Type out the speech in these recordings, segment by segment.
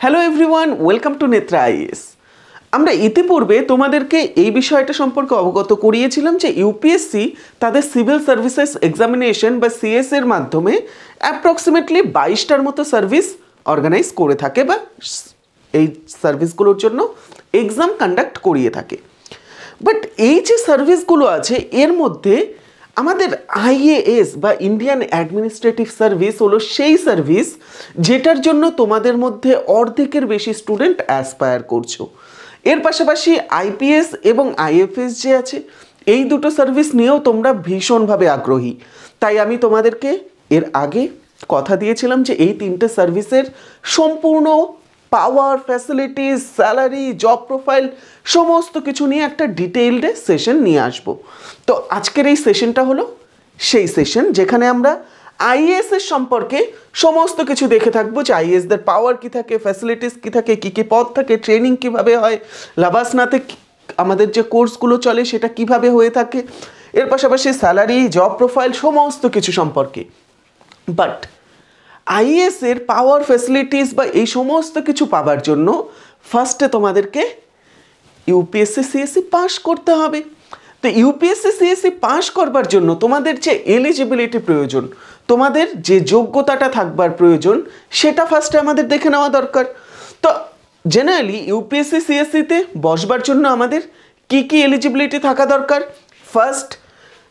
Hello everyone welcome to Netra IS আমরা ইতিপূর্বে তোমাদেরকে এই বিষয়টা সম্পর্কে অবগত করিয়েছিলাম যে ইউপিএসসি তাদের সিভিল সার্ভিসেস এক্সামিনেশন বা সিএস এর মাধ্যমে অ্যাপ্রক্সিমেটলি বাইশটার মতো সার্ভিস অর্গানাইজ করে থাকে বা এই সার্ভিসগুলোর জন্য এক্সাম কন্ডাক্ট করিয়ে থাকে। বাট এই যে সার্ভিসগুলো আছে, এর মধ্যে আমাদের আইএএস বা ইন্ডিয়ান অ্যাডমিনিস্ট্রেটিভ সার্ভিস হলো সেই সার্ভিস যেটার জন্য তোমাদের মধ্যে অর্ধেকের বেশি স্টুডেন্ট অ্যাসপায়ার করছ। এর পাশাপাশি আইপিএস এবং আইএফএস যে আছে, এই দুটো সার্ভিস নিয়েও তোমরা ভীষণভাবে আগ্রহী। তাই আমি তোমাদেরকে এর আগে কথা দিয়েছিলাম যে এই তিনটে সার্ভিসের সম্পূর্ণ power facilities salary job profile সমস্ত কিছু নিয়ে একটা ডিটেইলডে সেশন নিয়ে আসব। তো আজকের এই সেশনটা হলো সেই সেশন যেখানে আমরা আইএস এর সম্পর্কে সমস্ত কিছু দেখে থাকব যে আইএসদের পাওয়ার কী থাকে ফ্যাসিলিটিস কী থাকে, কী কী পদ থাকে ট্রেনিং কীভাবে হয়, লাভাসনাতে আমাদের যে কোর্সগুলো চলে সেটা কীভাবে হয়ে থাকে, এর পাশাপাশি স্যালারি জব প্রোফাইল সমস্ত কিছু সম্পর্কে। বাট আইএস এর পাওয়ার ফ্যাসিলিটিস বা এই সমস্ত কিছু পাবার জন্য ফার্স্টে তোমাদেরকে ইউপিএসসি সিএসসি পাস করতে হবে। তো ইউপিএসসি সিএসসি পাস করবার জন্য তোমাদের যে এলিজিবিলিটি প্রয়োজন, তোমাদের যে যোগ্যতাটা থাকবার প্রয়োজন, সেটা ফার্স্টে আমাদের দেখে নেওয়া দরকার। তো জেনারেলি ইউপিএসসি সিএসসিতে বসবার জন্য আমাদের কি কি এলিজিবিলিটি থাকা দরকার? ফার্স্ট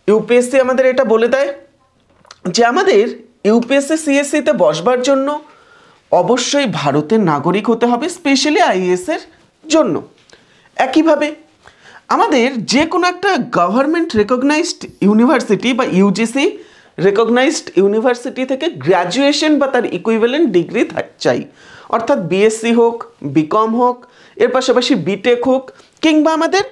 ইউপিএসসি আমাদের এটা বলে দেয় যে আমাদের ইউপিএসসি, সিএসসিতে বসবার জন্য অবশ্যই ভারতের নাগরিক হতে হবে, স্পেশালি আইএসের জন্য। একইভাবে আমাদের যে কোনো একটা গভর্নমেন্ট রেকগনাইজড ইউনিভার্সিটি বা ইউজিসি রেকগনাইজড ইউনিভার্সিটি থেকে গ্র্যাজুয়েশন বা তার ইকুইভ্যালেন্ট ডিগ্রি চাই। অর্থাৎ বিএসসি হোক বিকম হোক, এর পাশাপাশি বিটেক হোক, কিংবা আমাদের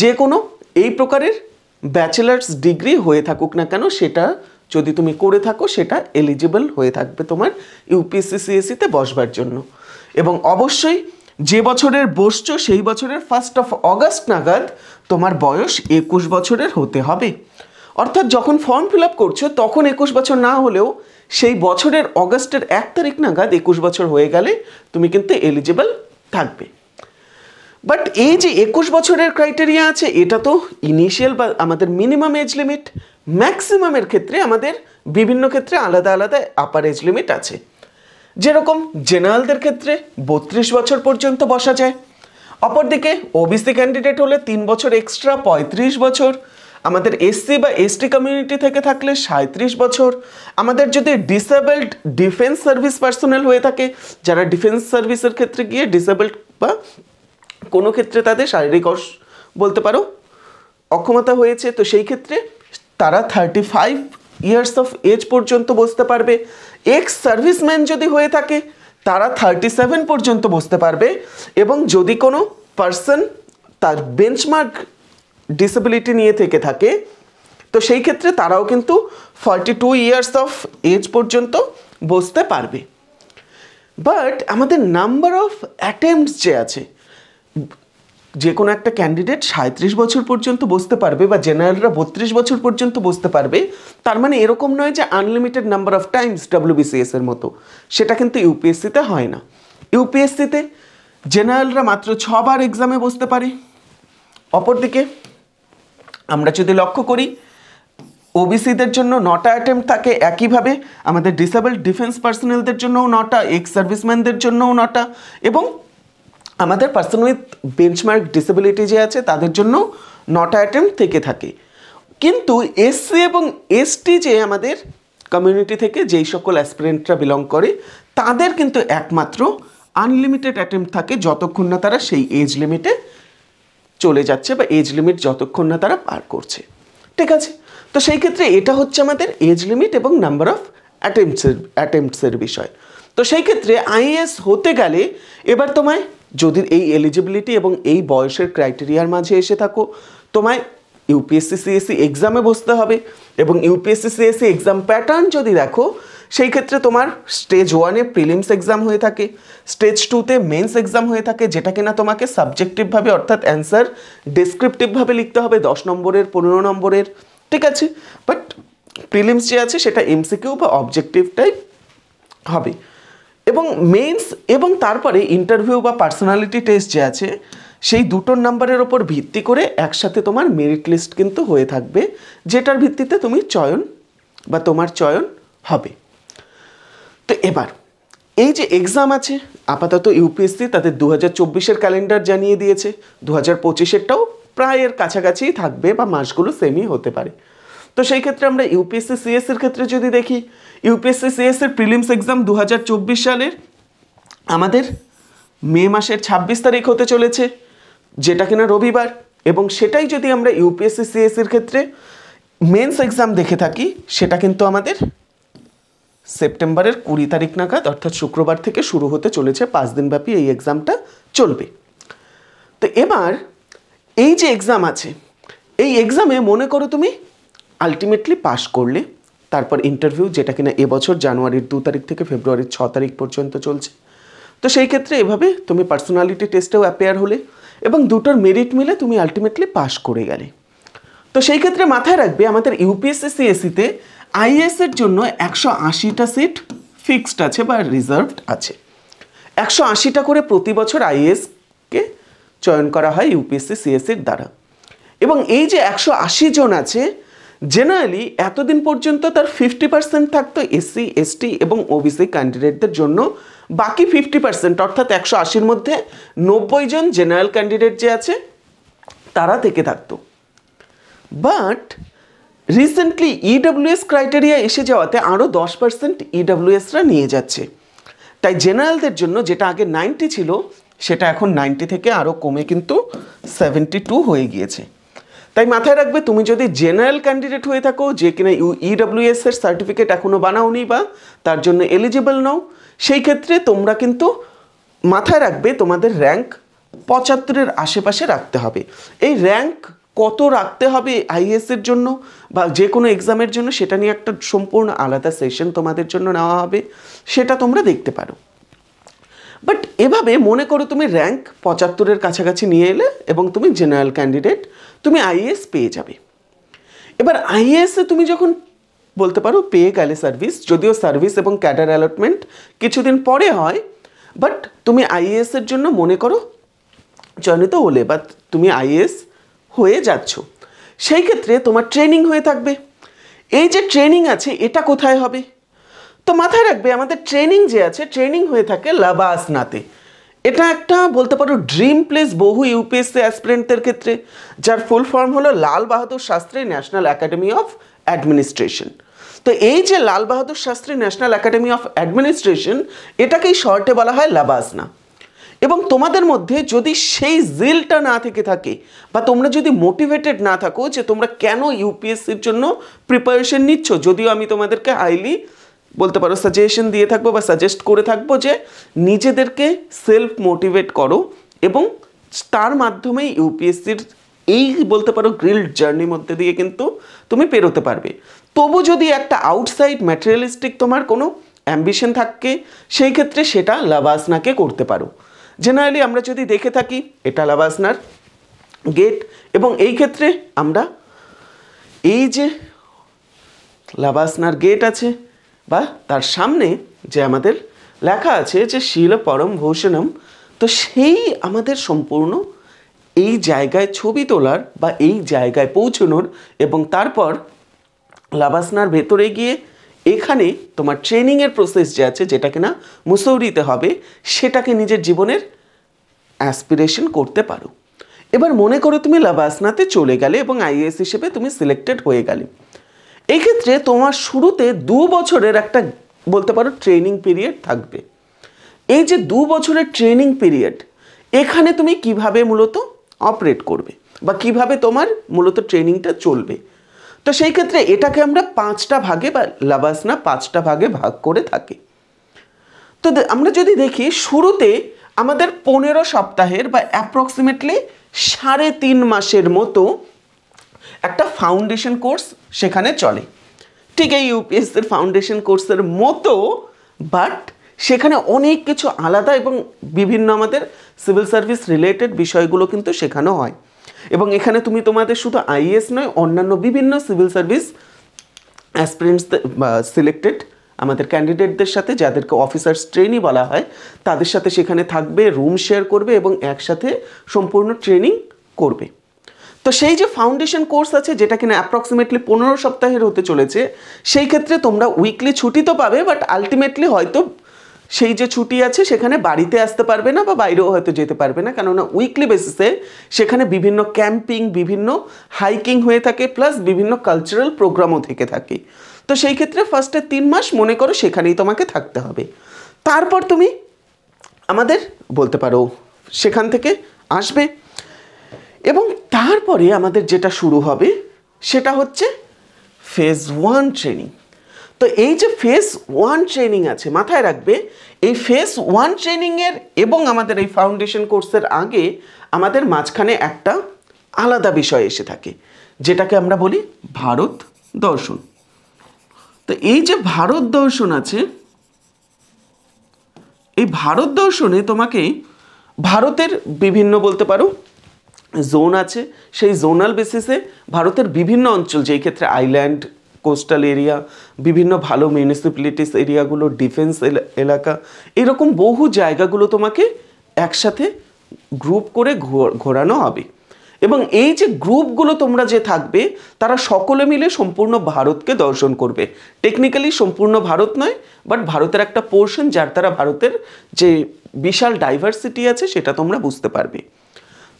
যে কোনো এই প্রকারের ব্যাচেলার্স ডিগ্রি হয়ে থাকুক না কেন, সেটা যদি তুমি করে থাকো, সেটা এলিজিবল হয়ে থাকবে তোমার ইউপিএসসি সিএসসিতে বসবার জন্য। এবং অবশ্যই যে বছরের বসছো, সেই বছরের ফার্স্ট অফ অগাস্ট নাগাদ তোমার বয়স একুশ বছরের হতে হবে। অর্থাৎ যখন ফর্ম ফিল আপ করছ, তখন একুশ বছর না হলেও সেই বছরের অগাস্টের এক তারিখ নাগাদ একুশ বছর হয়ে গেলে তুমি কিন্তু এলিজিবল থাকবে। বাট এই যে একুশ বছরের ক্রাইটেরিয়া আছে, এটা তো ইনিশিয়াল বা আমাদের মিনিমাম এজ লিমিট ম্যাক্সিমামের ক্ষেত্রে আমাদের বিভিন্ন ক্ষেত্রে আলাদা আলাদা আপার এজ লিমিট আছে। যেরকম জেনারেলদের ক্ষেত্রে বত্রিশ বছর পর্যন্ত বসা যায়। অপরদিকে ওবিসি ক্যান্ডিডেট হলে তিন বছর এক্সট্রা পঁয়ত্রিশ বছর। আমাদের এসসি বা এসটি কমিউনিটি থেকে থাকলে সাঁত্রিশ বছর। আমাদের যদি ডিসেবলড ডিফেন্স সার্ভিস পার্সোনাল হয়ে থাকে, যারা ডিফেন্স সার্ভিসের ক্ষেত্রে গিয়ে ডিসেবলড বা কোনো ক্ষেত্রে তাদের শারীরিক অস বলতে পারো, অক্ষমতা হয়েছে, তো সেই ক্ষেত্রে তারা thirty five years of age পর্যন্ত বসতে পারবে। এক্স সার্ভিসম্যান যদি হয়ে থাকে, তারা থার্টি সেভেন পর্যন্ত বসতে পারবে এবং যদি কোনো পার্সন তার বেঞ্চমার্ক ডিসেবিলিটি নিয়ে থেকে থাকে, তো সেই ক্ষেত্রে তারাও কিন্তু forty two years of age পর্যন্ত বসতে পারবে। বাট আমাদের নাম্বার অফ অ্যাটেম্পটস যে আছে যে কোনো একটা ক্যান্ডিডেট সাঁত্রিশ বছর পর্যন্ত বসতে পারবে বা জেনারেলরা বত্রিশ বছর পর্যন্ত বসতে পারবে, তার মানে এরকম নয় যে unlimited number of times WBCS এর মতো। সেটা কিন্তু ইউপিএসসিতে হয় না। ইউপিএসসিতে জেনারেলরা মাত্র ছবার এক্সামে বসতে পারে। অপরদিকে আমরা যদি লক্ষ্য করি ওবিসিদের জন্য নটা অ্যাটেম্প থাকে একইভাবে, আমাদের ডিসেবল ডিফেন্স পার্সোনালদের জন্যও নটা এক্স সার্ভিসম্যানদের জন্যও নটা এবং আমাদের পার্সন উইথ বেঞ্চমার্ক ডিসেবিলিটি যে আছে, তাদের জন্য নটা অ্যাটেম্প থেকে থাকে। কিন্তু এসসি এবং এসটি যে আমাদের কমিউনিটি থেকে যেই সকল অ্যাসপিরেন্টরা বিলং করে, তাদের কিন্তু একমাত্র আনলিমিটেড অ্যাটেম্প থাকে যতক্ষণ না তারা সেই এজ লিমিটে চলে যাচ্ছে বা এজ লিমিট যতক্ষণ না তারা পার করছে। ঠিক আছে? তো সেই ক্ষেত্রে এটা হচ্ছে আমাদের এজ লিমিট এবং নাম্বার অফ অ্যাটেম্পসের অ্যাটেম্পসের বিষয়। তো সেই ক্ষেত্রে আইএস হতে গেলে, এবার তোমায় যদি এই এলিজিবিলিটি এবং এই বয়সের ক্রাইটেরিয়ার মাঝে এসে থাকো, তোমায় ইউপিএসসি সিএসসি এক্সামে বসতে হবে এবং ইউপিএসসি সিএসসি এক্সাম প্যাটার্ন যদি দেখো, সেই ক্ষেত্রে তোমার স্টেজ ওয়ানে প্রিলিমস এক্সাম হয়ে থাকে স্টেজ টুতে মেন্স এক্সাম হয়ে থাকে, যেটা কিনা তোমাকে সাবজেক্টিভভাবে অর্থাৎ অ্যান্সার ডেসক্রিপটিভভাবে লিখতে হবে, দশ নম্বরের, পনেরো নম্বরের, ঠিক আছে? বাট প্রিলিমস যে আছে, সেটা এমসিকিউ বা অবজেক্টিভ টাইপ হবে। এবং মেন্স এবং তারপরে ইন্টারভিউ বা পার্সোনালিটি টেস্ট যে আছে, সেই দুটোর নাম্বারের ওপর ভিত্তি করে একসাথে তোমার মেরিট লিস্ট কিন্তু হয়ে থাকবে, যেটার ভিত্তিতে তুমি চয়ন বা তোমার চয়ন হবে। তো এবার, এই যে এক্সাম আছে, আপাতত ইউপিএসসি তাদের দু হাজার চব্বিশের ক্যালেন্ডার জানিয়ে দিয়েছে দু হাজার পঁচিশেরটাও প্রায় এর কাছাকাছিই থাকবে বা মাসগুলো সেমই হতে পারে। তো সেই ক্ষেত্রে আমরা ইউপিএসসি সিএসের ক্ষেত্রে যদি দেখি ইউপিএসসি সিএসের প্রিলিমস এক্সাম দু হাজার চব্বিশ সালের, আমাদের মে মাসের ছাব্বিশ তারিখ হতে চলেছে, যেটা কিনা রবিবার, এবং সেটাই যদি আমরা ইউপিএসসি সিএস এর ক্ষেত্রে মেন্স এক্সাম দেখে থাকি, সেটা কিন্তু আমাদের সেপ্টেম্বরের কুড়ি তারিখ নাগাদ, অর্থাৎ শুক্রবার থেকে শুরু হতে চলেছে, পাঁচ দিনব্যাপী এই এক্সামটা চলবে। তো এবার এই যে এক্সাম আছে, এই এক্সামে মনে করো তুমি আলটিমেটলি পাশ করলে তারপর ইন্টারভিউ যেটা কিনা এবছর জানুয়ারির দু তারিখ থেকে ফেব্রুয়ারির ছ তারিখ পর্যন্ত চলছে। তো সেই ক্ষেত্রে এভাবে তুমি পার্সোনালিটি টেস্টেও অ্যাপেয়ার হলে এবং দুটোর মেরিট মিলে তুমি আলটিমেটলি পাশ করে গেলে। তো সেই ক্ষেত্রে মাথায় রাখবে আমাদের ইউপিএসসি সিএসসিতে আইএস এর জন্য একশো আশিটা সিট ফিক্সড আছে বা রিজার্ভড আছে। একশো আশিটা করে প্রতি বছর আইএসকে চয়ন করা হয় ইউপিএসসি সিএসসির দ্বারা। এবং এই যে একশো আশি জন আছে জেনারেলি এতদিন পর্যন্ত তার ফিফটি পার্সেন্ট থাকতো এসসি এসটি এবং ওবিসি ক্যান্ডিডেটদের জন্য। বাকি ফিফটি পার্সেন্ট অর্থাৎ একশো আশির মধ্যে নব্বই জন জেনারেল ক্যান্ডিডেট যে আছে, তারা থেকে থাকতো। বাট রিসেন্টলি ইডব্লিউএস ক্রাইটেরিয়া এসে যাওয়াতে আরও দশ পার্সেন্ট ইডব্লিউএসরা নিয়ে যাচ্ছে। তাই জেনারেলদের জন্য যেটা আগে নাইনটি ছিল, সেটা এখন নাইনটি থেকে আরও কমে কিন্তু সেভেন্টি টু হয়ে গিয়েছে। তাই মাথায় রাখবে, তুমি যদি জেনারেল ক্যান্ডিডেট হয়ে থাকো, যে কিনা ইউ ইডব্লিউএস এর সার্টিফিকেট এখনও বানাওনি বা তার জন্য এলিজিবল নও, সেই ক্ষেত্রে তোমরা কিন্তু মাথায় রাখবে, তোমাদের র্যাঙ্ক পঁচাত্তরের আশেপাশে রাখতে হবে। এই র্যাঙ্ক কত রাখতে হবে আইএস এর জন্য বা যে কোনো এক্সামের জন্য, সেটা নিয়ে একটা সম্পূর্ণ আলাদা সেশন তোমাদের জন্য নেওয়া হবে, সেটা তোমরা দেখতে পারো। বাট এভাবে মনে করো তুমি র্যাঙ্ক পঁচাত্তরের কাছাকাছি নিয়ে এলে এবং তুমি জেনারেল ক্যান্ডিডেট তুমি আইএস পেয়ে যাবে। এবার আইএসে তুমি যখন বলতে পারো পেয়ে গেলে সার্ভিস যদিও সার্ভিস এবং ক্যাডার অ্যালটমেন্ট কিছুদিন পরে হয় বাট তুমি আইএস এর জন্য মনে করো চয়নিত হলে বা তুমি আইএস হয়ে যাচ্ছ। সেই ক্ষেত্রে তোমার ট্রেনিং হয়ে থাকবে। এই যে ট্রেনিং আছে, এটা কোথায় হবে? তো মাথায় রাখবে, আমাদের ট্রেনিং যে আছে ট্রেনিং হয়ে থাকে লাবাসনাতে এটা একটা বলতে পারো ড্রিম প্লেস বহু ইউপিএসসি অ্যাসপিরেন্টদের ক্ষেত্রে, যার ফুল ফর্ম হলো Lal Bahadur Shastri national academy of administration. তো এই যে Lal Bahadur Shastri national academy of administration, এটাকেই শর্টে বলা হয় লাবাসনা এবং তোমাদের মধ্যে যদি সেই জিলটা না থেকে থাকে, বা তোমরা যদি মোটিভেটেড না থাকো যে তোমরা কেন ইউপিএসসির জন্য প্রিপারেশন নিচ্ছ, যদিও আমি তোমাদেরকে হাইলি বলতে পারো সাজেশন দিয়ে থাকব বা সাজেস্ট করে থাকব যে নিজেদেরকে সেলফ মোটিভেট করো এবং তার মাধ্যমেই ইউপিএসসির এই বলতে পারো গ্রিল্ড জার্নির মধ্যে দিয়ে কিন্তু তুমি পেরোতে পারবে। তবু যদি একটা আউটসাইড ম্যাটেরিয়ালিস্টিক তোমার কোনো অ্যাম্বিশন থাকে, সেই ক্ষেত্রে সেটা লাবাসনাকে করতে পারো। জেনারেলি আমরা যদি দেখে থাকি, এটা লাবাসনার গেট এবং এই ক্ষেত্রে আমরা এই যে লাবাসনার গেট আছে বা তার সামনে যে আমাদের লেখা আছে যে শিল পরম ভূষণম, তো সেই আমাদের সম্পূর্ণ এই জায়গায় ছবি তোলার বা এই জায়গায় পৌঁছানোর এবং তারপর লাবাসনার ভেতরে গিয়ে এখানে তোমার ট্রেনিংয়ের প্রসেস যে আছে যেটা কিনা মুসৌরিতে হবে, সেটাকে নিজের জীবনের অ্যাসপিরেশন করতে পারো। এবার মনে করো তুমি লাবাসনাতে চলে গেলে এবং আইএস হিসেবে তুমি সিলেক্টেড হয়ে গেলে। এই ক্ষেত্রে তোমার শুরুতে দু বছরের একটা বলতে পারো ট্রেনিং পিরিয়ড থাকবে। এই যে দু বছরের ট্রেনিং পিরিয়ড এখানে তুমি কীভাবে মূলত অপারেট করবে বা কীভাবে তোমার মূলত ট্রেনিংটা চলবে? তো সেই ক্ষেত্রে এটাকে আমরা পাঁচটা ভাগে বা লাবাসনা পাঁচটা ভাগে ভাগ করে থাকি। তো আমরা যদি দেখি শুরুতে আমাদের পনেরো সপ্তাহের বা অ্যাপ্রক্সিমেটলি সাড়ে তিন মাসের মতো ফাউন্ডেশন কোর্স সেখানে চলে। ঠিক এই ইউপিএসসির ফাউন্ডেশন কোর্সের মতো বাট সেখানে অনেক কিছু আলাদা এবং বিভিন্ন আমাদের সিভিল সার্ভিস রিলেটেড বিষয়গুলো কিন্তু শেখানো হয়। এবং এখানে তুমি তোমাদের শুধু আইএস নয়, অন্যান্য বিভিন্ন সিভিল সার্ভিস অ্যাসপিরেন্টস সিলেক্টেড আমাদের ক্যান্ডিডেটদের সাথে, যাদেরকে অফিসার্স ট্রেনই বলা হয়, তাদের সাথে সেখানে থাকবে রুম শেয়ার করবে এবং একসাথে সম্পূর্ণ ট্রেনিং করবে। তো সেই যে ফাউন্ডেশন কোর্স আছে, যেটা কিনা অ্যাপ্রক্সিমেটলি পনেরো সপ্তাহের হতে চলেছে, সেই ক্ষেত্রে তোমরা উইকলি ছুটি তো পাবে বাট আলটিমেটলি হয়তো সেই যে ছুটি আছে, সেখানে বাড়িতে আসতে পারবে না বা বাইরেও হয়তো যেতে পারবে না। কেননা উইকলি বেসিসে সেখানে বিভিন্ন ক্যাম্পিং বিভিন্ন হাইকিং হয়ে থাকে প্লাস বিভিন্ন কালচারাল প্রোগ্রামও থেকে থাকে। তো সেই ক্ষেত্রে ফার্স্টে তিন মাস মনে করো সেখানেই তোমাকে থাকতে হবে। তারপর তুমি আমাদের বলতে পারো, সেখান থেকে আসবে। এবং তারপরে আমাদের যেটা শুরু হবে, সেটা হচ্ছে ফেজ ওয়ান ট্রেনিং তো এই যে ফেজ ওয়ান ট্রেনিং আছে, মাথায় রাখবে, এই ফেজ ওয়ান ট্রেনিংয়ের এবং আমাদের এই ফাউন্ডেশন কোর্সের আগে আমাদের মাঝখানে একটা আলাদা বিষয় এসে থাকে, যেটাকে আমরা বলি ভারত দর্শন। তো এই যে ভারত দর্শন আছে, এই ভারত দর্শনে তোমাকে ভারতের বিভিন্ন বলতে পারো জোন আছে। সেই জোনাল বেসিসে ভারতের বিভিন্ন অঞ্চল, যেই ক্ষেত্রে আইল্যান্ড, কোস্টাল এরিয়া, বিভিন্ন ভালো মিউনিসিপ্যালিটিস এরিয়াগুলো, ডিফেন্স এলাকা, এরকম বহু জায়গাগুলো তোমাকে একসাথে গ্রুপ করে ঘোরানো হবে। এবং এই যে গ্রুপগুলো তোমরা যে থাকবে, তারা সকলে মিলে সম্পূর্ণ ভারতকে দর্শন করবে। টেকনিক্যালি সম্পূর্ণ ভারত নয়, বাট ভারতের একটা পোর্শন, যার দ্বারা ভারতের যে বিশাল ডাইভার্সিটি আছে, সেটা তোমরা বুঝতে পারবে।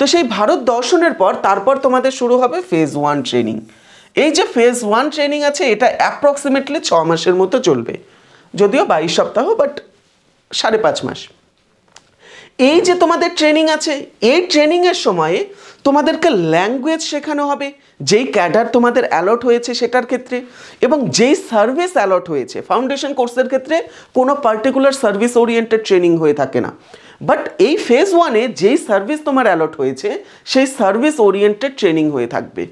তো সেই ভারত দর্শনের পর তারপর তোমাদের শুরু হবে ফেজ ওয়ান ট্রেনিং এই যে ফেজ ওয়ান ট্রেনিং আছে, এটা অ্যাপ্রক্সিমেটলি ছ মাসের মতো চলবে। যদিও বাইশ সপ্তাহ বাট সাড়ে পাঁচ মাস। এই যে তোমাদের ট্রেনিং আছে, এই ট্রেনিংয়ের সময়ে তোমাদেরকে ল্যাঙ্গুয়েজ শেখানো হবে। যেই ক্যাডার তোমাদের অ্যালট হয়েছে সেটার ক্ষেত্রে এবং যেই সার্ভিস অ্যালট হয়েছে ফাউন্ডেশন কোর্সের ক্ষেত্রে কোনো পার্টিকুলার সার্ভিস ওরিয়েন্টেড ট্রেনিং হয়ে থাকে না। বাট এই ফেজ ওয়ানে যেই সার্ভিস তোমার অ্যালট হয়েছে, সেই সার্ভিস ওরিয়েন্টেড ট্রেনিং হয়ে থাকবে।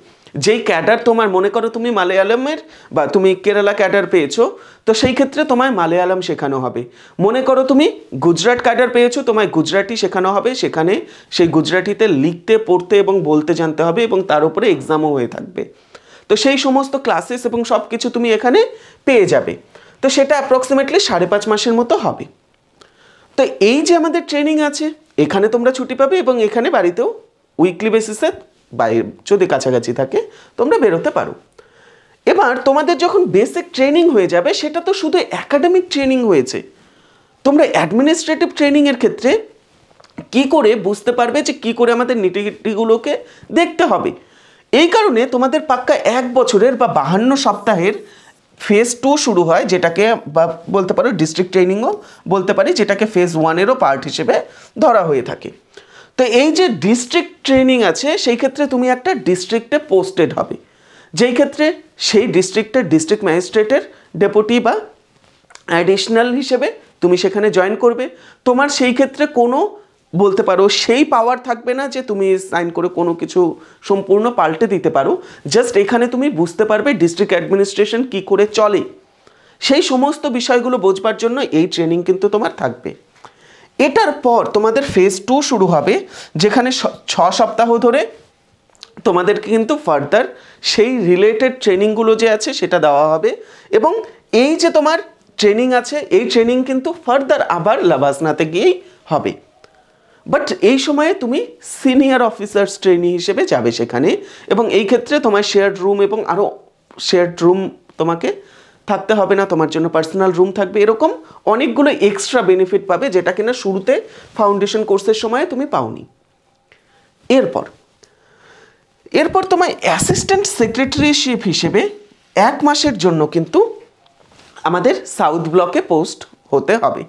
যেই ক্যাডার তোমার, মনে করো তুমি মালয়ালমের বা তুমি কেরালা ক্যাডার পেয়েছ, তো সেই ক্ষেত্রে তোমায় মালয়ালম শেখানো হবে। মনে করো তুমি গুজরাট ক্যাডার পেয়েছ, তোমায় গুজরাটি শেখানো হবে। সেখানে সেই গুজরাটিতে লিখতে, পড়তে এবং বলতে জানতে হবে এবং তার উপরে এক্সামও হয়ে থাকবে। তো সেই সমস্ত ক্লাসেস এবং সব কিছু তুমি এখানে পেয়ে যাবে। তো সেটা অ্যাপ্রক্সিমেটলি সাড়ে পাঁচ মাসের মতো হবে। তো এই যে আমাদের ট্রেনিং আছে, এখানে তোমরা ছুটি পাবে এবং এখানে বাড়িতেও উইকলি বেসিসে বাইরে যদি কাছাকাছি থাকে, তোমরা বেরোতে পারো। এবার তোমাদের যখন বেসিক ট্রেনিং হয়ে যাবে, সেটা তো শুধু একাডেমিক ট্রেনিং হয়েছে। তোমরা অ্যাডমিনিস্ট্রেটিভ ট্রেনিংয়ের ক্ষেত্রে কি করে বুঝতে পারবে যে কি করে আমাদের নিটিগুলোকে দেখতে হবে? এই কারণে তোমাদের পাক্কা এক বছরের বা বাহান্ন সপ্তাহের ফেজ টু শুরু হয়, যেটাকে বা বলতে পারো ডিস্ট্রিক্ট ট্রেনিংও বলতে পারি, যেটাকে ফেজ ওয়ানেরও পার্ট হিসেবে ধরা হয়ে থাকে। তো এই যে ডিস্ট্রিক্ট ট্রেনিং আছে, সেই ক্ষেত্রে তুমি একটা ডিস্ট্রিক্টে পোস্টেড হবে। যেই ক্ষেত্রে সেই ডিস্ট্রিক্টের ডিস্ট্রিক্ট ম্যাজিস্ট্রেটের ডেপুটি বা অ্যাডিশনাল হিসেবে তুমি সেখানে জয়েন করবে। তোমার সেই ক্ষেত্রে কোনো বলতে পারো, সেই পাওয়ার থাকবে না যে তুমি সাইন করে কোনো কিছু সম্পূর্ণ পাল্টে দিতে পারো। জাস্ট এখানে তুমি বুঝতে পারবে ডিস্ট্রিক্ট অ্যাডমিনিস্ট্রেশন কি করে চলে। সেই সমস্ত বিষয়গুলো বোঝবার জন্য এই ট্রেনিং কিন্তু তোমার থাকবে। এটার পর তোমাদের ফেজ টু শুরু হবে, যেখানে ছ সপ্তাহ ধরে তোমাদেরকে কিন্তু ফার্দার সেই রিলেটেড ট্রেনিংগুলো যে আছে সেটা দেওয়া হবে। এবং এই যে তোমার ট্রেনিং আছে, এই ট্রেনিং কিন্তু ফার্দার আবার লাবাসনাতে গিয়েই হবে। বাট এই সময়ে তুমি সিনিয়র অফিসার্স ট্রেনি হিসেবে যাবে সেখানে এবং এই ক্ষেত্রে তোমার শেয়ার্ড রুম এবং আরও শেয়ার্ড রুম তোমাকে থাকতে হবে না, তোমার জন্য পার্সোনাল রুম থাকবে। এরকম অনেকগুলো এক্সট্রা বেনিফিট পাবে যেটা কিনা শুরুতে ফাউন্ডেশন কোর্সের সময় তুমি পাওনি। এরপর এরপর তোমায় অ্যাসিস্ট্যান্ট সেক্রেটারিশিপ হিসেবে এক মাসের জন্য কিন্তু আমাদের সাউথ ব্লকে পোস্ট হতে হবে।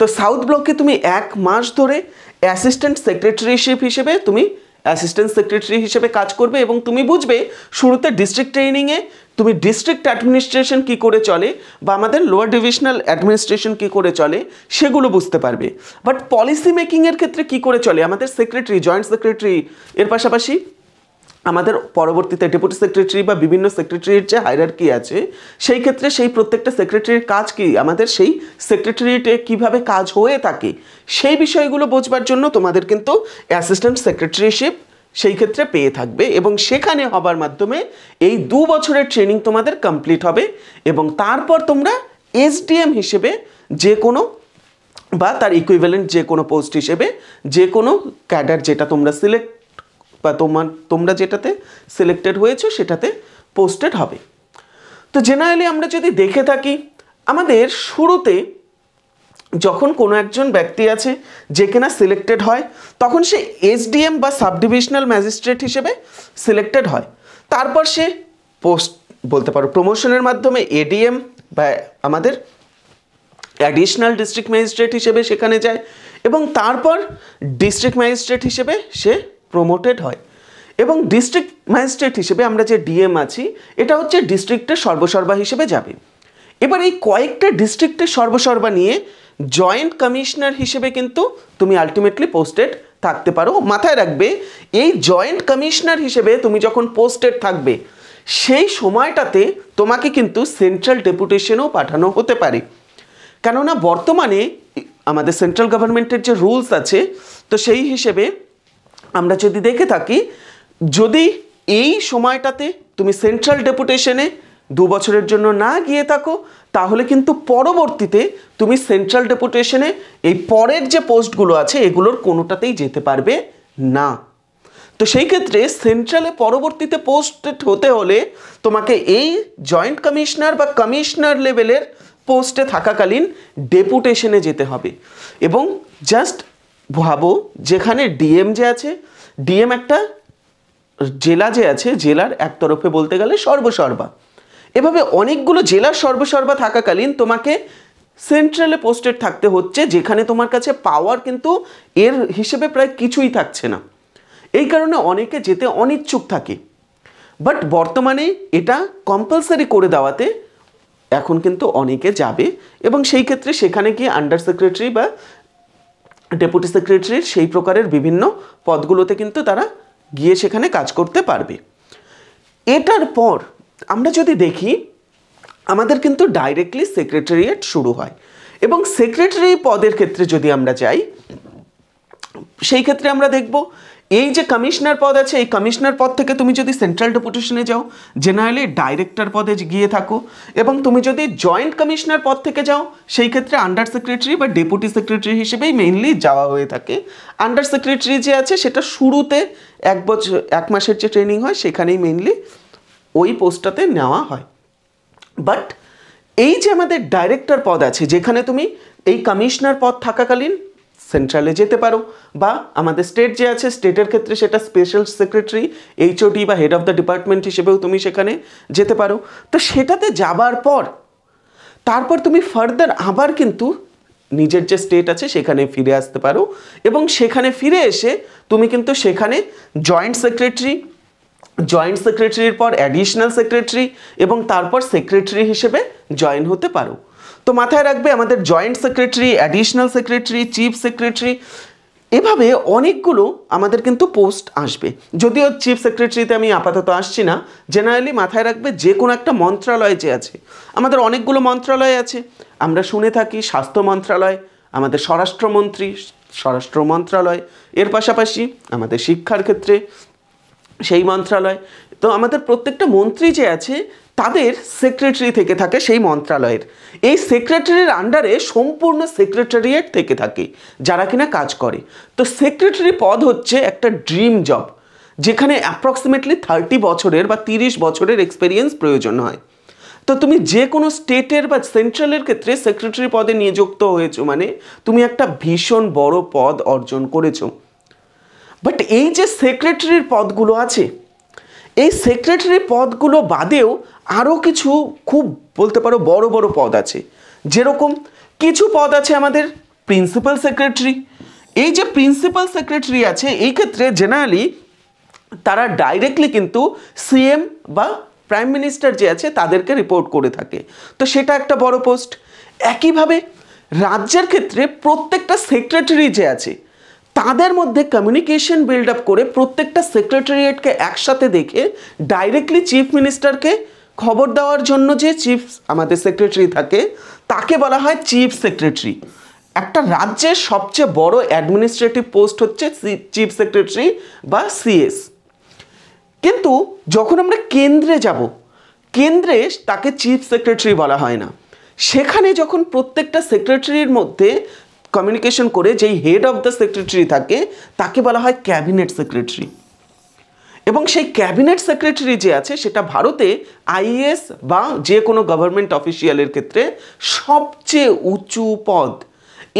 তো সাউথ ব্লকে তুমি এক মাস ধরে অ্যাসিস্ট্যান্ট সেক্রেটারিশিপ হিসেবে তুমি অ্যাসিস্ট্যান্ট সেক্রেটারি হিসেবে কাজ করবে এবং তুমি বুঝবে শুরুতে ডিস্ট্রিক্ট ট্রেনিংয়ে তুমি ডিস্ট্রিক্ট অ্যাডমিনিস্ট্রেশন কি করে চলে বা আমাদের লোয়ার ডিভিশনাল অ্যাডমিনিস্ট্রেশন কি করে চলে সেগুলো বুঝতে পারবে। বাট পলিসি মেকিংয়ের ক্ষেত্রে কি করে চলে? আমাদের সেক্রেটারি, জয়েন্ট সেক্রেটারি এর পাশাপাশি আমাদের পরবর্তীতে ডেপুটি সেক্রেটারি বা বিভিন্ন সেক্রেটারির যে হায়ারার্কি আছে, সেই ক্ষেত্রে সেই প্রত্যেকটা সেক্রেটারির কাজ কি? আমাদের সেই সেক্রেটারিয়েটে কীভাবে কাজ হয়ে থাকে? সেই বিষয়গুলো বোঝবার জন্য তোমাদের কিন্তু অ্যাসিস্ট্যান্ট সেক্রেটারিশিপ সেই ক্ষেত্রে পেয়ে থাকবে এবং সেখানে হবার মাধ্যমে এই দু বছরের ট্রেনিং তোমাদের কমপ্লিট হবে এবং তারপর তোমরা এসডিএম হিসেবে যে কোনো বা তার ইকুইভ্যালেন্ট যে কোনো পোস্ট হিসেবে যে কোনো ক্যাডার যেটা তোমরা সিলেক্ট বা তোমার, তোমরা যেটাতে সিলেক্টেড হয়েছো সেটাতে পোস্টেড হবে। তো জেনারেলি আমরা যদি দেখে থাকি, আমাদের শুরুতে যখন কোনো একজন ব্যক্তি আছে যে কিনা সিলেক্টেড হয়, তখন সে এসডিএম বা সাব ডিভিশনাল ম্যাজিস্ট্রেট হিসেবে সিলেক্টেড হয়। তারপর সে পোস্ট বলতে পারো প্রমোশনের মাধ্যমে এডিএম বা আমাদের অ্যাডিশনাল ডিস্ট্রিক্ট ম্যাজিস্ট্রেট হিসেবে সেখানে যায় এবং তারপর ডিস্ট্রিক্ট ম্যাজিস্ট্রেট হিসেবে সে প্রমোটেড হয়। এবং ডিস্ট্রিক্ট ম্যাজিস্ট্রেট হিসেবে আমরা যে ডিএম আছি, এটা হচ্ছে ডিস্ট্রিক্টের সর্বসর্বা হিসেবে যাবে। এবার এই কয়েকটা ডিস্ট্রিক্টের সর্বসর্বা নিয়ে জয়েন্ট কমিশনার হিসেবে কিন্তু তুমি আলটিমেটলি পোস্টেড থাকতে পারো। মাথায় রাখবে, এই জয়েন্ট কমিশনার হিসেবে তুমি যখন পোস্টেড থাকবে, সেই সময়টাতে তোমাকে কিন্তু সেন্ট্রাল ডেপুটেশনও পাঠানো হতে পারে। কেননা বর্তমানে আমাদের সেন্ট্রাল গভর্নমেন্টের যে রুলস আছে, তো সেই হিসেবে আমরা যদি দেখে থাকি, যদি এই সময়টাতে তুমি সেন্ট্রাল ডেপুটেশনে দু বছরের জন্য না গিয়ে থাকো, তাহলে কিন্তু পরবর্তীতে তুমি সেন্ট্রাল ডেপুটেশনে এই পরের যে পোস্টগুলো আছে, এগুলোর কোনোটাতেই যেতে পারবে না। তো সেই ক্ষেত্রে সেন্ট্রালে পরবর্তীতে পোস্টেড হতে হলে তোমাকে এই জয়েন্ট কমিশনার বা কমিশনার লেভেলের পোস্টে থাকাকালীন ডেপুটেশনে যেতে হবে। এবং জাস্ট ভাবো, যেখানে ডিএম যে আছে, ডিএম একটা জেলা যে আছে, জেলার এক তরফে বলতে গেলে সর্বসর্বা। এভাবে অনেকগুলো জেলার সর্বসর্বা থাকাকালীন তোমাকে সেন্ট্রালে পোস্টেড থাকতে হচ্ছে, যেখানে তোমার কাছে পাওয়ার কিন্তু এর হিসেবে প্রায় কিছুই থাকছে না। এই কারণে অনেকে যেতে অনিচ্ছুক থাকে। বাট বর্তমানে এটা কম্পালসারি করে দেওয়াতে এখন কিন্তু অনেকে যাবে এবং সেই ক্ষেত্রে সেখানে গিয়ে আন্ডার সেক্রেটারি বা ডেপুটি সেক্রেটারির সেই প্রকারের বিভিন্ন পদগুলোতে কিন্তু তারা গিয়ে সেখানে কাজ করতে পারবে। এটার পর আমরা যদি দেখি, আমাদের কিন্তু ডাইরেক্টলি সেক্রেটারিয়েট শুরু হয়। এবং সেক্রেটারি পদের ক্ষেত্রে যদি আমরা যাই, সেই ক্ষেত্রে আমরা দেখব এই যে কমিশনার পদ আছে, এই কমিশনার পদ থেকে তুমি যদি সেন্ট্রাল ডেপুটেশনে যাও জেনারেলি ডাইরেক্টর পদে গিয়ে থাকো। এবং তুমি যদি জয়েন্ট কমিশনার পদ থেকে যাও, সেই ক্ষেত্রে আন্ডার সেক্রেটারি বা ডেপুটি সেক্রেটারি হিসেবেই মেইনলি যাওয়া হয়ে থাকে। আন্ডার সেক্রেটারি যে আছে, সেটা শুরুতে এক বছর, এক মাসের যে ট্রেনিং হয়, সেখানেই মেইনলি ওই পোস্টটাতে নেওয়া হয়। বাট এই যে আমাদের ডাইরেক্টর পদ আছে, যেখানে তুমি এই কমিশনার পদ থাকাকালীন সেন্ট্রালে যেতে পারো বা আমাদের স্টেট যে আছে স্টেটের ক্ষেত্রে সেটা স্পেশাল সেক্রেটারি এইচওডি বা হেড অফ দ্য ডিপার্টমেন্ট হিসেবেও তুমি সেখানে যেতে পারো। তো সেটাতে যাবার পর, তারপর তুমি ফার্দার আবার কিন্তু নিজের যে স্টেট আছে, সেখানে ফিরে আসতে পারো এবং সেখানে ফিরে এসে তুমি কিন্তু সেখানে জয়েন্ট সেক্রেটারি জয়েন্ট সেক্রেটারির পর অ্যাডিশনাল সেক্রেটারি এবং তারপর সেক্রেটারি হিসেবে জয়েন হতে পারো। তো মাথায় রাখবে আমাদের joint secretary additional secretary chief secretary এভাবে অনেকগুলো আমাদের কিন্তু পোস্ট আসবে। যদিও চিফ সেক্রেটারিতে আমি আপাতত আসছি না জেনারেলি মাথায় রাখবে যে কোনো একটা মন্ত্রণালয় যে আছে। আমাদের অনেকগুলো মন্ত্রণালয় আছে, আমরা শুনে থাকি স্বাস্থ্য মন্ত্রণালয় আমাদের স্বরাষ্ট্রমন্ত্রী স্বরাষ্ট্র মন্ত্রণালয় এর পাশাপাশি আমাদের শিক্ষার ক্ষেত্রে সেই মন্ত্রণালয় তো আমাদের প্রত্যেকটা মন্ত্রী যে আছে, তাদের সেক্রেটারি থেকে থাকে সেই মন্ত্রণালয়ের এই সেক্রেটারির আন্ডারে সম্পূর্ণ সেক্রেটারিয়েট থেকে থাকে, যারা কিনা কাজ করে। তো সেক্রেটারি পদ হচ্ছে একটা ড্রিম জব যেখানে অ্যাপ্রক্সিমেটলি থার্টি বছরের বা তিরিশ বছরের এক্সপিরিয়েন্স প্রয়োজন হয়। তো তুমি যে কোনো স্টেটের বা সেন্ট্রালের ক্ষেত্রে সেক্রেটারি পদে নিযুক্ত হয়েছো মানে তুমি একটা ভীষণ বড় পদ অর্জন করেছ। বাট এই যে সেক্রেটারির পদগুলো আছে এই সেক্রেটারি পদগুলো বাদেও আরও কিছু খুব বলতে পারো বড় বড় পদ আছে। যেরকম কিছু পদ আছে আমাদের প্রিন্সিপাল সেক্রেটারি এই যে প্রিন্সিপাল সেক্রেটারি আছে, এই ক্ষেত্রে জেনারেলি তারা ডাইরেক্টলি কিন্তু সিএম বা প্রাইম মিনিস্টার যে আছে, তাদেরকে রিপোর্ট করে থাকে। তো সেটা একটা বড় পোস্ট একইভাবে রাজ্যের ক্ষেত্রে প্রত্যেকটা সেক্রেটারি যে আছে তাদের মধ্যে কমিউনিকেশন বিল্ড আপ করে প্রত্যেকটা সেক্রেটারিয়েটকে একসাথে দেখে ডাইরেক্টলি চিফ মিনিস্টারকে খবর দেওয়ার জন্য যে চিফ আমাদের সেক্রেটারি থাকে, তাকে বলা হয় চিফ সেক্রেটারি একটা রাজ্যের সবচেয়ে বড় অ্যাডমিনিস্ট্রেটিভ পোস্ট হচ্ছে চিফ সেক্রেটারি বা সিএস কিন্তু যখন আমরা কেন্দ্রে যাব, কেন্দ্রে তাকে চিফ সেক্রেটারি বলা হয় না। সেখানে যখন প্রত্যেকটা সেক্রেটারির মধ্যে কমিউনিকেশন করে যেই হেড অফ দ্য সেক্রেটারি থাকে, তাকে বলা হয় ক্যাবিনেট সেক্রেটারি এবং সেই ক্যাবিনেট সেক্রেটারি যে আছে, সেটা ভারতে আইএস বা যে কোনো গভর্নমেন্ট অফিসিয়ালের ক্ষেত্রে সবচেয়ে উঁচু পদ।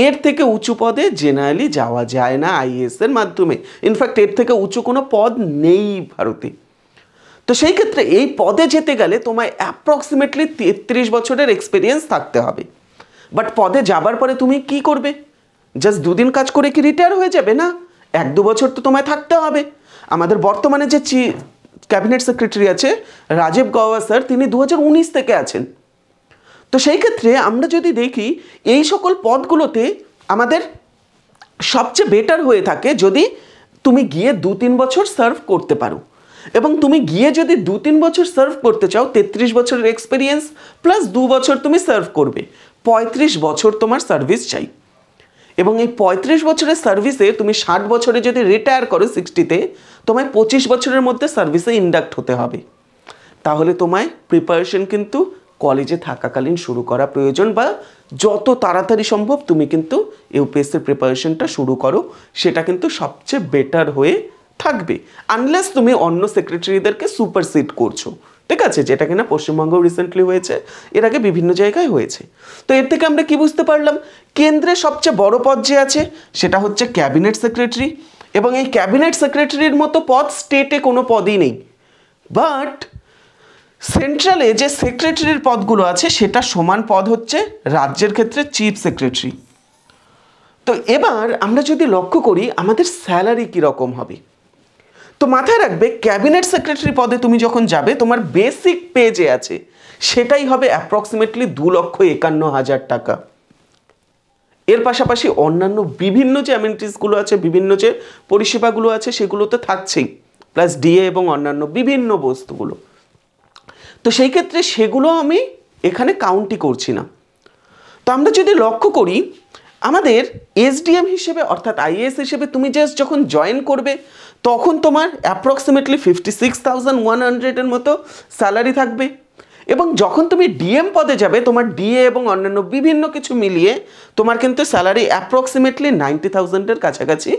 এর থেকে উঁচু পদে জেনারেলি যাওয়া যায় না আইএস এর মাধ্যমে। ইনফ্যাক্ট এর থেকে উঁচু কোনো পদ নেই ভারতে। তো সেই ক্ষেত্রে এই পদে যেতে গেলে তোমায় অ্যাপ্রক্সিমেটলি তেত্রিশ বছরের এক্সপিরিয়েন্স থাকতে হবে। বাট পদে যাবার পরে তুমি কি করবে? জাস্ট দুদিন কাজ করে কি রিটায়ার হয়ে যাবে না? এক দু বছর তো তোমায় থাকতে হবে। আমাদের বর্তমানে যে চি ক্যাবিনেট সেক্রেটারি আছে, রাজীব গওয়া স্যার তিনি দুহাজার উনিশ থেকে আছেন। তো সেই ক্ষেত্রে আমরা যদি দেখি, এই সকল পদগুলোতে আমাদের সবচেয়ে বেটার হয়ে থাকে যদি তুমি গিয়ে দু তিন বছর সার্ভ করতে পারো। এবং তুমি গিয়ে যদি দু তিন বছর সার্ভ করতে চাও, তেত্রিশ বছরের এক্সপিরিয়েন্স প্লাস দু বছর তুমি সার্ভ করবে। পঁয়ত্রিশ বছর তোমার সার্ভিস চাই। এবং এই পঁয়ত্রিশ বছরের সার্ভিসে তুমি ষাট বছরে যদি রিটায়ার করো সিক্সটিতে তোমায় পঁচিশ বছরের মধ্যে সার্ভিসে ইন্ডাক্ট হতে হবে। তাহলে তোমায় প্রিপারেশন কিন্তু কলেজে থাকাকালীন শুরু করা প্রয়োজন বা যত তাড়াতাড়ি সম্ভব তুমি কিন্তু ইউপিএসসির প্রিপারেশনটা শুরু করো, সেটা কিন্তু সবচেয়ে বেটার হয়ে থাকবে। আনলেস তুমি অন্য সেক্রেটারিদেরকে সুপারসিড করছ। ঠিক আছে, যেটা কিনা পশ্চিমবঙ্গেও রিসেন্টলি হয়েছে, এর আগে বিভিন্ন জায়গায় হয়েছে। তো এর থেকে আমরা কি বুঝতে পারলাম? কেন্দ্রে সবচেয়ে বড় পদ যে আছে, সেটা হচ্ছে ক্যাবিনেট সেক্রেটারি এবং এই ক্যাবিনেট সেক্রেটারির মতো পদ স্টেটে কোনো পদই নেই। বাট সেন্ট্রালে যে সেক্রেটারির পদগুলো আছে, সেটা সমান পদ হচ্ছে রাজ্যের ক্ষেত্রে চিফ সেক্রেটারি তো এবার আমরা যদি লক্ষ্য করি, আমাদের স্যালারি কীরকম হবে? তো মাথায় রাখবে ক্যাবিনেট সেক্রেটারি পদে তুমি যখন যাবে, তোমার বেসিক পে যে আছে, সেটাই হবে অ্যাপ্রক্সিমেটলি দু লক্ষ একান্ন হাজার টাকা। এর পাশাপাশি অন্যান্য বিভিন্ন যে অ্যামিনিটিসগুলো আছে, বিভিন্ন যে পরিষেবাগুলো আছে সেগুলো তো থাকছেই প্লাস ডিএ এবং অন্যান্য বিভিন্ন বস্তুগুলো। তো সেই ক্ষেত্রে সেগুলো আমি এখানে কাউন্টই করছি না। তো আমরা যদি লক্ষ্য করি, আমাদের এসডিএম হিসেবে, অর্থাৎ আইএস হিসেবে তুমি জাস্ট যখন জয়েন করবে তখন তোমার approximately fifty six thousand one হান্ড্রেডের মতো স্যালারি থাকবে। এবং যখন তুমি ডিএম পদে যাবে, তোমার ডিএ এবং অন্যান্য বিভিন্ন কিছু মিলিয়ে তোমার কিন্তু স্যালারি অ্যাপ্রক্সিমেটলি নাইনটি থাউজেন্ডের কাছাকাছি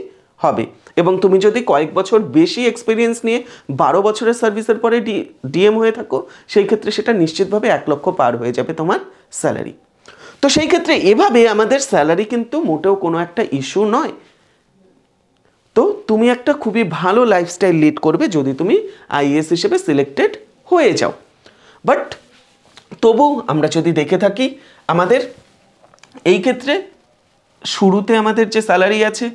হবে। এবং তুমি যদি কয়েক বছর বেশি এক্সপিরিয়েন্স নিয়ে বারো বছরের সার্ভিসের পরে ডি ডিএম হয়ে থাকো, সেই ক্ষেত্রে সেটা নিশ্চিতভাবে এক লক্ষ পার হয়ে যাবে তোমার স্যালারি তো সেই ক্ষেত্রে এভাবে আমাদের স্যালারি কিন্তু মোটেও কোনো একটা ইস্যু নয়। তো তুমি একটা খুবই ভালো লাইফস্টাইল লিড করবে যদি তুমি আইএস হিসেবে সিলেক্টেড হয়ে যাও। বাট তবু আমরা যদি দেখে থাকি, আমাদের এই ক্ষেত্রে শুরুতে আমাদের যে স্যালারি আছে,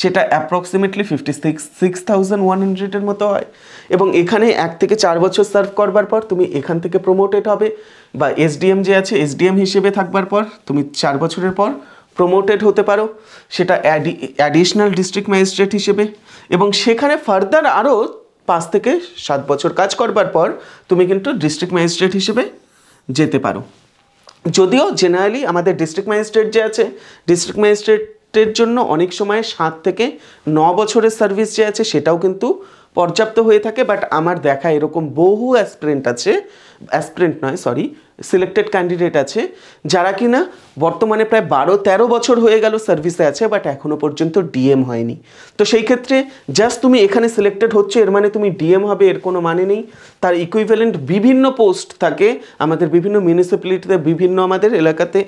সেটা approximately fifty six six thousand one হান্ড্রেডের মতো হয়। এবং এখানে এক থেকে চার বছর সার্ভ করবার পর তুমি এখান থেকে প্রমোটেড হবে, বা এসডিএম যে আছে এসডিএম হিসেবে থাকবার পর, তুমি চার বছরের পর প্রমোটেড হতে পারো, সেটা অ্যাডিশনাল ডিস্ট্রিক্ট ম্যাজিস্ট্রেট হিসেবে। এবং সেখানে ফার্দার আরও পাঁচ থেকে সাত বছর কাজ করবার পর তুমি কিন্তু ডিস্ট্রিক্ট ম্যাজিস্ট্রেট হিসেবে যেতে পারো। যদিও জেনারেলি আমাদের ডিস্ট্রিক্ট ম্যাজিস্ট্রেট যে আছে ডিস্ট্রিক্ট ম্যাজিস্ট্রেটের জন্য অনেক সময় সাত থেকে ন বছরের সার্ভিস যে আছে, সেটাও কিন্তু পর্যাপ্ত হয়ে থাকে। বাট আমার দেখা এরকম বহু অ্যাসপ্রেন্ট আছে অ্যাসপ্রেন্ট নয় সরি সিলেক্টেড ক্যান্ডিডেট আছে, যারা কিনা বর্তমানে প্রায় বারো, তেরো বছর হয়ে গেল সার্ভিসে আছে বাট এখনও পর্যন্ত ডিএম হয়নি। তো সেই ক্ষেত্রে জাস্ট তুমি এখানে সিলেক্টেড হচ্ছে, এর মানে তুমি ডিএম হবে, এর কোনো মানে নেই। তার ইকুইভ্যালেন্ট বিভিন্ন পোস্ট থাকে আমাদের বিভিন্ন মিউনিসিপ্যালিটিতে বিভিন্ন আমাদের এলাকাতে,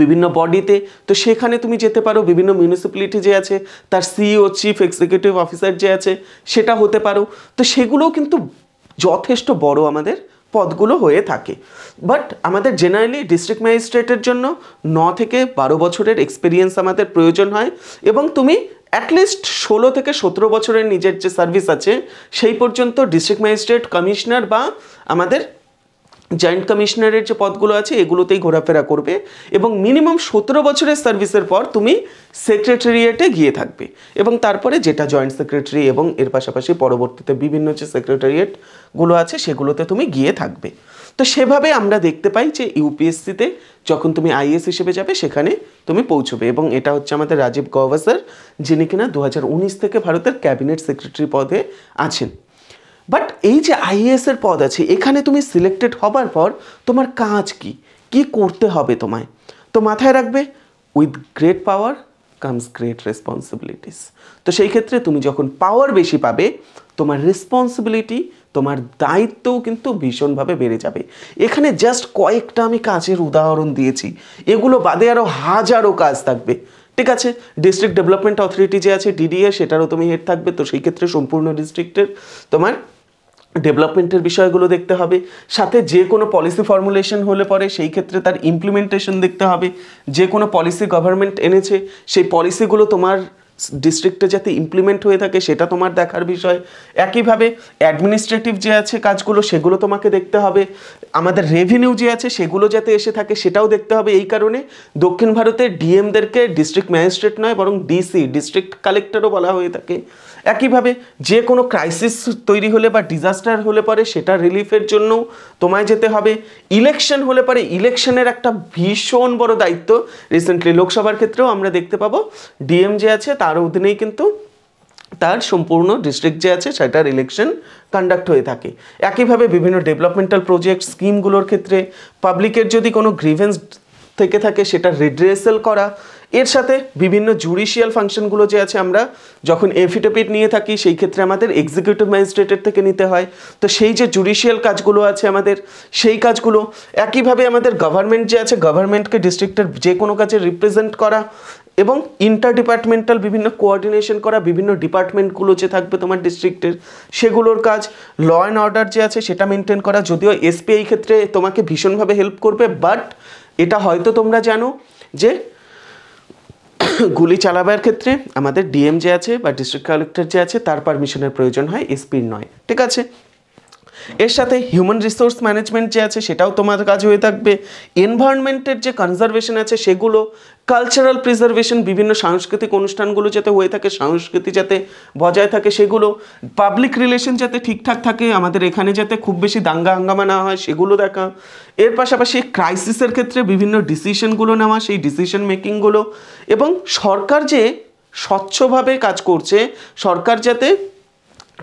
বিভিন্ন বডিতে তো সেখানে তুমি যেতে পারো, বিভিন্ন মিউনিসিপ্যালিটি যে আছে, তার সিইও চিফ এক্সিকিউটিভ অফিসার যে আছে, সেটা হতে পারো। তো সেগুলোও কিন্তু যথেষ্ট বড় আমাদের পদগুলো হয়ে থাকে। বাট আমাদের জেনারেলি ডিস্ট্রিক্ট ম্যাজিস্ট্রেটের জন্য ন থেকে বারো বছরের এক্সপিরিয়েন্স আমাদের প্রয়োজন হয় এবং তুমি অ্যাটলিস্ট ষোলো থেকে সতেরো বছরের নিজের যে সার্ভিস আছে, সেই পর্যন্ত ডিস্ট্রিক্ট ম্যাজিস্ট্রেট কমিশনার বা আমাদের জয়েন্ট কমিশনারের যে পদগুলো আছে, এগুলোতেই ঘোরাফেরা করবে এবং মিনিমাম সতেরো বছরের সার্ভিসের পর তুমি সেক্রেটারিয়েটে গিয়ে থাকবে এবং তারপরে যেটা জয়েন্ট সেক্রেটারি এবং এর পাশাপাশি পরবর্তীতে বিভিন্ন যে সেক্রেটারিয়েটগুলো আছে, সেগুলোতে তুমি গিয়ে থাকবে। তো সেভাবে আমরা দেখতে পাই যে ইউপিএসসিতে যখন তুমি আইএস হিসেবে যাবে, সেখানে তুমি পৌঁছবে এবং এটা হচ্ছে আমাদের রাজীব গওয়া স্যার যিনি কিনা দু হাজার উনিশ থেকে ভারতের ক্যাবিনেট সেক্রেটারি পদে আছেন। বাট এই যে আইএএস এর পদ আছে, এখানে তুমি সিলেক্টেড হবার পর তোমার কাজ কি? কি করতে হবে তোমায়? তো মাথায় রাখবে with great power comes great responsibilities তো সেই ক্ষেত্রে তুমি যখন পাওয়ার বেশি পাবে, তোমার রেসপন্সিবিলিটি তোমার দায়িত্বও কিন্তু ভীষণভাবে বেড়ে যাবে। এখানে জাস্ট কয়েকটা আমি কাজের উদাহরণ দিয়েছি। এগুলো বাদে আরও হাজারো কাজ থাকবে। ঠিক আছে ডিস্ট্রিক্ট ডেভেলপমেন্ট অথরিটি যে আছে ডিডিএ সেটারও তুমি হেড থাকবে, তো সেই ক্ষেত্রে সম্পূর্ণ ডিস্ট্রিক্টের তোমার ডেভেলপমেন্টের বিষয়গুলো দেখতে হবে। সাথে যে কোনো পলিসি ফর্মুলেশন হলে পরে সেই ক্ষেত্রে তার ইমপ্লিমেন্টেশন দেখতে হবে। যে কোনো পলিসি গভর্নমেন্ট এনেছে, সেই পলিসিগুলো তোমার ডিস্ট্রিক্টে যাতে ইমপ্লিমেন্ট হয়ে থাকে, সেটা তোমার দেখার বিষয়। একইভাবে অ্যাডমিনিস্ট্রেটিভ যে আছে কাজগুলো, সেগুলো তোমাকে দেখতে হবে। আমাদের রেভিনিউ যে আছে, সেগুলো যাতে এসে থাকে, সেটাও দেখতে হবে। এই কারণে দক্ষিণ ভারতের ডিএমদেরকে ডিস্ট্রিক্ট ম্যাজিস্ট্রেট নয়, বরং ডিসি ডিস্ট্রিক্ট কালেক্টরও বলা হয়ে থাকে। একইভাবে যে কোনো ক্রাইসিস তৈরি হলে বা ডিজাস্টার হলে পরে সেটা রিলিফের জন্য তোমায় যেতে হবে। ইলেকশন হলে পরে ইলেকশনের একটা ভীষণ বড় দায়িত্ব। রিসেন্টলি লোকসভার ক্ষেত্রেও আমরা দেখতে পাবো। ডিএম যে আছে তার অধীনেই কিন্তু তার সম্পূর্ণ ডিস্ট্রিক্ট যে আছে সেটার ইলেকশন কন্ডাক্ট হয়ে থাকে। একইভাবে বিভিন্ন ডেভেলপমেন্টাল প্রজেক্ট স্কিমগুলোর ক্ষেত্রে পাবলিকের যদি কোনো গ্রিভেন্স থেকে থাকে সেটা রিড্রেসেল করা এর সাথে বিভিন্ন জুডিশিয়াল ফাংশনগুলো যে আছে আমরা যখন এফিডেভিট নিয়ে থাকি, সেই ক্ষেত্রে আমাদের এক্সিকিউটিভ ম্যাজিস্ট্রেটের থেকে নিতে হয়। তো সেই যে জুডিশিয়াল কাজগুলো আছে আমাদের, সেই কাজগুলো একইভাবে আমাদের গভর্নমেন্ট যে আছে গভর্নমেন্টকে ডিস্ট্রিক্টের যে কোনো কাজে রিপ্রেজেন্ট করা এবং ইন্টার ডিপার্টমেন্টাল বিভিন্ন কোঅর্ডিনেশন করা, বিভিন্ন ডিপার্টমেন্টগুলো যে থাকবে তোমার ডিস্ট্রিক্টের সেগুলোর কাজ ল অ্যান্ড অর্ডার যে আছে, সেটা মেনটেন করা। যদিও এসপি এই ক্ষেত্রে তোমাকে ভীষণভাবে হেল্প করবে বাট এটা হয়তো তোমরা জানো যে গুলি চালাবার ক্ষেত্রে আমাদের ডিএম যে আছে বা ডিস্ট্রিক্ট কালেক্টর যে আছে, তার পারমিশনের প্রয়োজন হয়, এসপির নয়। ঠিক আছে? এর সাথে হিউম্যান রিসোর্স ম্যানেজমেন্ট যে আছে, সেটাও তোমার কাজ হয়ে থাকবে। এনভায়রনমেন্টের যে কনজারভেশন আছে, সেগুলো কালচারাল প্রিজার্ভেশন বিভিন্ন সাংস্কৃতিক অনুষ্ঠানগুলো যাতে হয়ে থাকে, সংস্কৃতি যাতে বজায় থাকে, সেগুলো পাবলিক রিলেশন যাতে ঠিকঠাক থাকে, আমাদের এখানে যাতে খুব বেশি দাঙ্গা হাঙ্গামা না হয়, সেগুলো দেখা। এর পাশাপাশি ক্রাইসিসের ক্ষেত্রে বিভিন্ন ডিসিশনগুলো নেওয়া, সেই ডিসিশন মেকিংগুলো এবং সরকার যে স্বচ্ছভাবে কাজ করছে, সরকার যাতে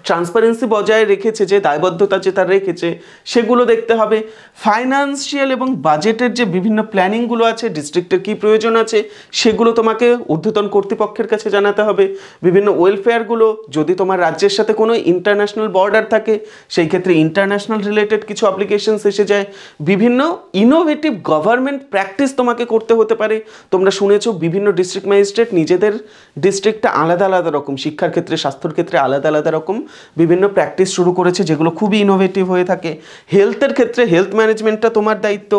ট্রান্সপারেন্সি বজায় রেখেছে, যে দায়বদ্ধতা যে তার রেখেছে, সেগুলো দেখতে হবে। ফাইন্যান্সিয়াল এবং বাজেটের যে বিভিন্ন প্ল্যানিংগুলো আছে ডিস্ট্রিক্টের কী প্রয়োজন আছে, সেগুলো তোমাকে ঊর্ধ্বতন কর্তৃপক্ষের কাছে জানাতে হবে। বিভিন্ন ওয়েলফেয়ারগুলো যদি তোমার রাজ্যের সাথে কোনো ইন্টারন্যাশনাল বর্ডার থাকে, সেই ক্ষেত্রে ইন্টারন্যাশনাল রিলেটেড কিছু অ্যাপ্লিকেশনস এসে যায়। বিভিন্ন ইনোভেটিভ গভর্নমেন্ট প্র্যাকটিস তোমাকে করতে হতে পারে। তোমরা শুনেছো, বিভিন্ন ডিস্ট্রিক্ট ম্যাজিস্ট্রেট নিজেদের ডিস্ট্রিক্টটা আলাদা আলাদা রকম, শিক্ষার ক্ষেত্রে, স্বাস্থ্যর ক্ষেত্রে আলাদা আলাদা রকম। বিভিন্ন প্র্যাকটিস শুরু করেছে, যেগুলো খুবই ইনোভেটিভ হয়ে থাকে। হেলথের ক্ষেত্রে হেলথ ম্যানেজমেন্টটা তোমার দায়িত্ব।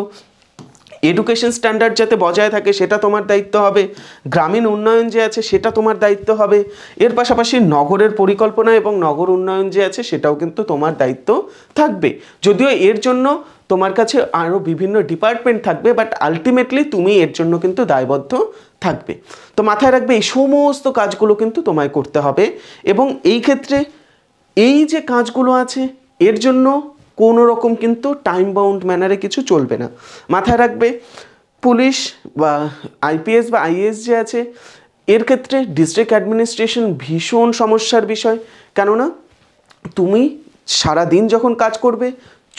এডুকেশন স্ট্যান্ডার্ড যাতে বজায় থাকে, সেটা তোমার দায়িত্ব হবে। গ্রামীণ উন্নয়ন যে আছে, সেটা তোমার দায়িত্ব হবে। এর পাশাপাশি নগরের পরিকল্পনা এবং নগর উন্নয়ন যে আছে, সেটাও কিন্তু তোমার দায়িত্ব থাকবে। যদিও এর জন্য তোমার কাছে আরও বিভিন্ন ডিপার্টমেন্ট থাকবে বাট আলটিমেটলি তুমি এর জন্য কিন্তু দায়বদ্ধ থাকবে। তো মাথায় রাখবে, এই সমস্ত কাজগুলো কিন্তু তোমায় করতে হবে। এবং এই ক্ষেত্রে এই যে কাজগুলো আছে, এর জন্য কোনো রকম কিন্তু টাইম বাউন্ড ম্যানারে কিছু চলবে না। মাথায় রাখবে, পুলিশ বা আইপিএস বা আইএস যে আছে, এর ক্ষেত্রে ডিস্ট্রিক্ট অ্যাডমিনিস্ট্রেশন ভীষণ সমস্যার বিষয়। কেননা, তুমি সারা দিন যখন কাজ করবে,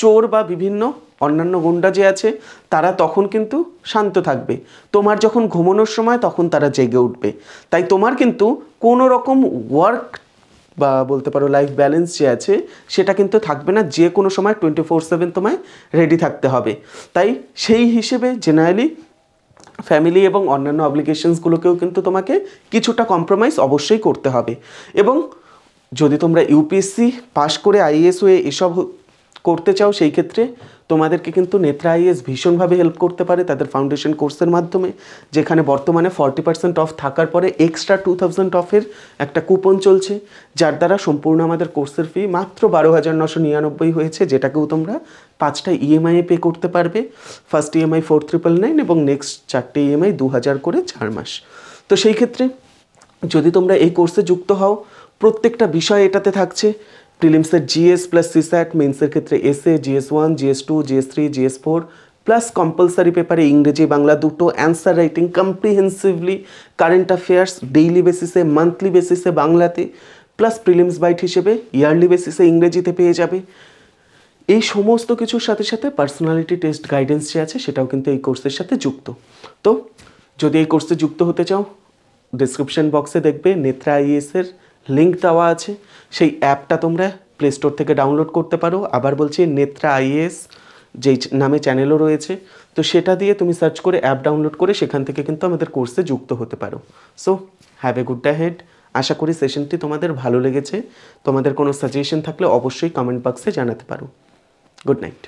চোর বা বিভিন্ন অন্যান্য গুন্ডা যে আছে, তারা তখন কিন্তু শান্ত থাকবে। তোমার যখন ঘুমানোর সময়, তখন তারা জেগে উঠবে। তাই তোমার কিন্তু কোনো রকম ওয়ার্ক বা বলতে পারো লাইফ ব্যালেন্স যে আছে, সেটা কিন্তু থাকবে না, যে কোনো সময় টোয়েন্টি ফোর সেভেন তোমায় রেডি থাকতে হবে। তাই সেই হিসেবে জেনারেলি ফ্যামিলি এবং অন্যান্য অব্লিগেশনসগুলোকেও কিন্তু তোমাকে কিছুটা কম্প্রোমাইজ অবশ্যই করতে হবে। এবং যদি তোমরা ইউপিএসসি পাশ করে আইএস হয়ে এসব করতে চাও, সেই ক্ষেত্রে তোমাদেরকে কিন্তু নেত্রা আইএস ভীষণভাবে হেল্প করতে পারে তাদের ফাউন্ডেশন কোর্সের মাধ্যমে, যেখানে বর্তমানে ফর্টি পার্সেন্ট অফ থাকার পরে এক্সট্রা টু থাউজেন্ড অফের একটা কুপন চলছে, যার দ্বারা সম্পূর্ণ আমাদের কোর্সের ফি মাত্র বারো হাজার নশো নিরানব্বই হয়েছে, যেটাকেও তোমরা পাঁচটা ইএমআইয়ে পে করতে পারবে। First EMI four triple nine এবং নেক্সট চারটে ইএমআই দু হাজার করে চার মাস। তো সেই ক্ষেত্রে যদি তোমরা এই কোর্সে যুক্ত হও, প্রত্যেকটা বিষয় এটাতে থাকছে। প্রিলিমসের জিএস প্লাস সিস্যাট মেন্সের ক্ষেত্রে SA GS one GS two GS three GS four plus compulsory পেপারে ইংরেজি, বাংলা দুটো answer writing comprehensively current affairs daily বেসিসে মান্থলি বেসিসে বাংলাতে প্লাস প্রিলিমস বাইট হিসেবে ইয়ারলি বেসিসে ইংরেজিতে পেয়ে যাবে। এই সমস্ত কিছুর সাথে সাথে পার্সোনালিটি টেস্ট গাইডেন্স যে আছে, সেটাও কিন্তু এই কোর্সের সাথে যুক্ত। তো, যদি এই কোর্সে যুক্ত হতে চাও ডিসক্রিপশন বক্সে দেখবে নেত্রা আইএসের লিঙ্ক দেওয়া আছে। সেই অ্যাপটা তোমরা প্লে স্টোর থেকে ডাউনলোড করতে পারো। আবার বলছি নেত্রা আইএস যেই নামে চ্যানেলও রয়েছে। তো সেটা দিয়ে তুমি সার্চ করে অ্যাপ ডাউনলোড করে সেখান থেকে কিন্তু আমাদের কোর্সে যুক্ত হতে পারো। So have a good day head আশা করি সেশনটি তোমাদের ভালো লেগেছে। তোমাদের কোনো সাজেশন থাকলে অবশ্যই কমেন্ট বক্সে জানাতে পারো। Good night